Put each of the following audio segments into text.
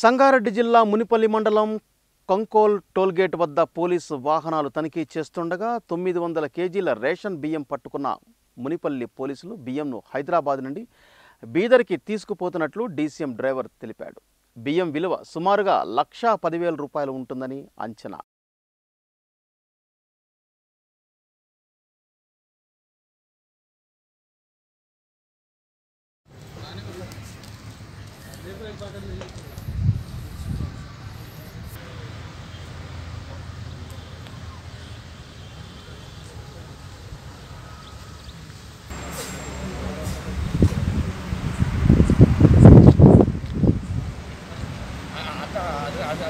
సంగారెడ్డి జిల్లా మునిపల్లి మండలం కంకోల్ టోల్గేట్ వద్ద పోలీసు వాహనాలు తనిఖీ చేస్తుండగా తొమ్మిది వందల కేజీల రేషన్ బియ్యం పట్టుకున్న మునిపల్లి పోలీసులు బియ్యంను హైదరాబాద్ నుండి బీదర్కి తీసుకుపోతున్నట్లు డీసీఎం డ్రైవర్ తెలిపాడు. బియ్యం విలువ సుమారుగా లక్షా పదివేల రూపాయలు ఉంటుందని అంచనా.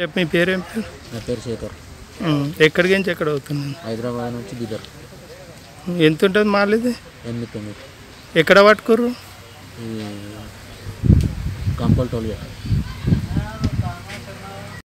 చెప్పు మీ పేరేం పేరు? నా పేరు శేఖర్. ఎక్కడికి నుంచి ఎక్కడ అవుతుంది హైదరాబాద్ నుంచి బీదర్. ఎంత ఉంటుంది మాలేది ఎనిమిది తొమ్మిది. ఎక్కడ పట్టుకోర్రు? ఈ కంపల్ టోల్ గేట్.